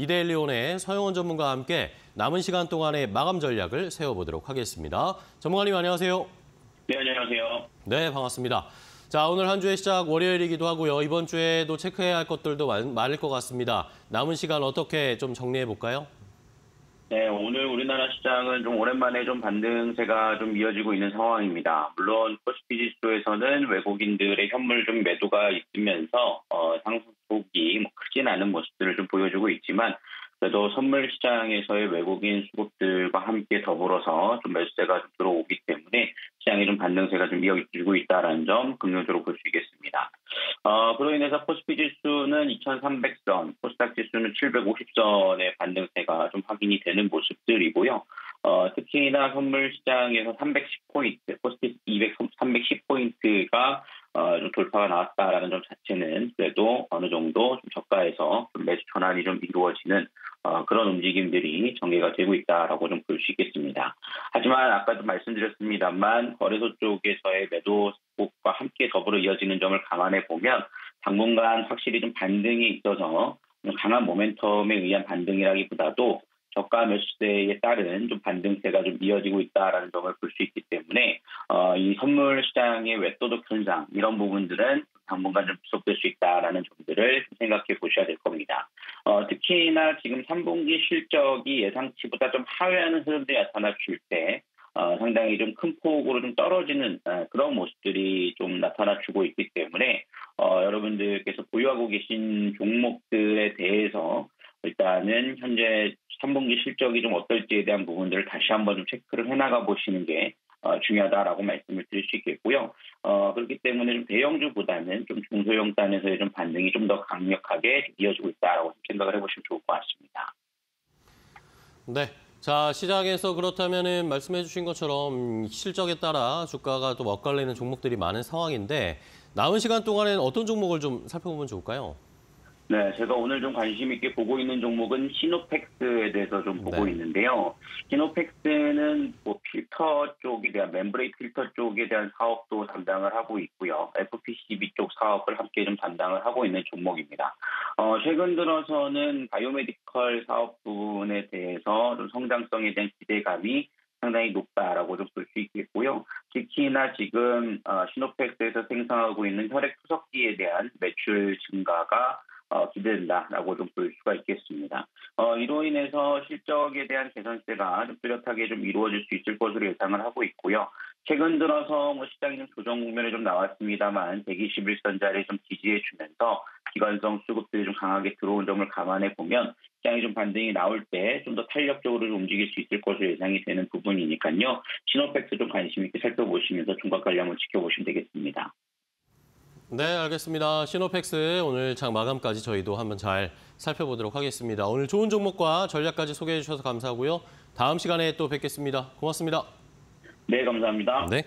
이데일리온의 서영원 전문가와 함께 남은 시간 동안의 마감 전략을 세워보도록 하겠습니다. 전문가님 안녕하세요. 네, 안녕하세요. 네, 반갑습니다. 자, 오늘 한 주의 시작 월요일이기도 하고요. 이번 주에도 체크해야 할 것들도 많- 많을 것 같습니다. 남은 시간 어떻게 좀 정리해 볼까요? 네, 오늘 우리나라 시장은 좀 오랜만에 좀 반등세가 좀 이어지고 있는 상황입니다. 물론 코스피 지수에서는 외국인들의 현물 좀 매도가 있으면서 어, 상승폭이 뭐 크진 않은 모습들을 좀 보여주고 있지만 그래도 선물 시장에서의 외국인 수급들과 함께 더불어서 좀 매수세가 좀 들어오기 때문에 시장이 좀 반등세가 좀 이어지고 있다는 점 긍정적으로 볼 수 있겠습니다. 어, 그로 인해서 코스피 지수는 2,300선, 코스닥 지수는 750선의 반등세가 좀 확인이 되는 모습들이고요. 어, 특히나 선물 시장에서 310포인트, 코스피 200, 310포인트가 어, 좀 돌파가 나왔다라는 점 자체는 그래도 어느 정도 좀 저가에서 좀 매수 전환이 좀 이루어지는 어, 그런 움직임들이 전개가 되고 있다라고 좀 볼 수 있겠습니다. 하지만 아까도 말씀드렸습니다만 거래소 쪽에서의 매도 폭과 함께 더불어 이어지는 점을 감안해 보면 당분간 확실히 좀 반등이 있어서 좀 강한 모멘텀에 의한 반등이라기보다도 저가 매수세에 따른 좀 반등세가 좀 이어지고 있다라는 점을 볼 수 있기 때문에 어, 이 선물 시장의 외도덕 현상 이런 부분들은 당분간 좀 지속될 수 있다라는 점들을 생각해 보셔야 될 겁니다. 어, 특히나 지금 3분기 실적이 예상치보다 좀 하회하는 흐름들이 나타나줄 때 어, 상당히 좀 큰 폭으로 좀 떨어지는 어, 그런 모습들이 좀 나타나주고 있기 때문에 어, 여러분들께서 보유하고 계신 종목들에 대해서 일단은 현재 3분기 실적이 좀 어떨지에 대한 부분들을 다시 한번 좀 체크를 해나가 보시는 게 어, 중요하다라고 말씀을 드릴 수 있겠고요. 어, 그렇기 때문에 좀 대형주보다는 좀 중소형 단에서의 좀 반등이 좀 더 강력하게 이어지고 있다라고 생각을 해보시면 좋을 것 같습니다. 네. 자, 시장에서 그렇다면은 말씀해 주신 것처럼 실적에 따라 주가가 또 엇갈리는 종목들이 많은 상황인데 남은 시간 동안에는 어떤 종목을 좀 살펴보면 좋을까요? 네, 제가 오늘 좀 관심 있게 보고 있는 종목은 시노팩스에 대해서 좀 보고 네. 있는데요. 시노펙스는 뭐 필터 쪽에 대한 membrane 필터 쪽에 대한 사업도 담당을 하고 있고요. FPCB 쪽 사업을 함께 좀 담당을 하고 있는 종목입니다. 어, 최근 들어서는 biomedical 사업 부분에 대해서 좀 성장성에 대한 기대감이 상당히 높다라고 좀 볼 수 있겠고요. 특히나 지금 어, 시노펙스에서 생산하고 있는 혈액 투석기에 대한 매출 증가가 어, 기대된다라고 좀 볼 수가 있겠습니다. 어, 이로 인해서 실적에 대한 개선세가 좀 뚜렷하게 좀 이루어질 수 있을 것으로 예상을 하고 있고요. 최근 들어서 뭐 시장이 좀 조정 국면에 좀 나왔습니다만 121선자를 좀 지지해 주면서 기관성 수급들이 좀 강하게 들어온 점을 감안해 보면 시장이 좀 반등이 나올 때 좀 더 탄력적으로 좀 움직일 수 있을 것으로 예상이 되는 부분이니까요. 신호팩트 좀 관심 있게 살펴보시면서 관리 한번 지켜보시면 되겠습니다. 네, 알겠습니다. 시노팩스 오늘 장 마감까지 저희도 한번 잘 살펴보도록 하겠습니다. 오늘 좋은 종목과 전략까지 소개해 주셔서 감사하고요. 다음 시간에 또 뵙겠습니다. 고맙습니다. 네, 감사합니다. 네.